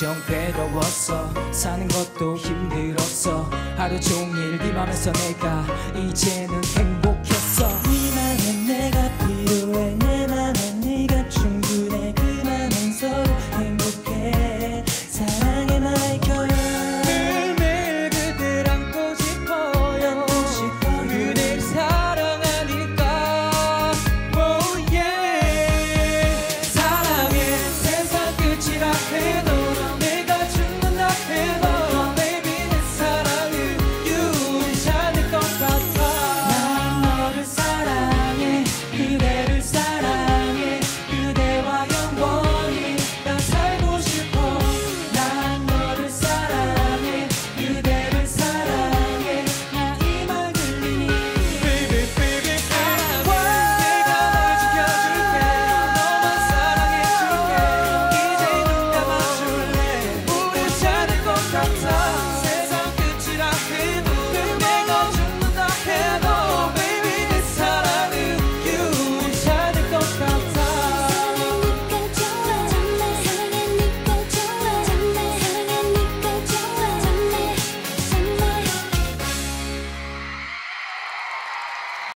좀 괴로웠어. 사는 것도 힘들었어. 하루 종일 네 맘에서 내가 이제는 행복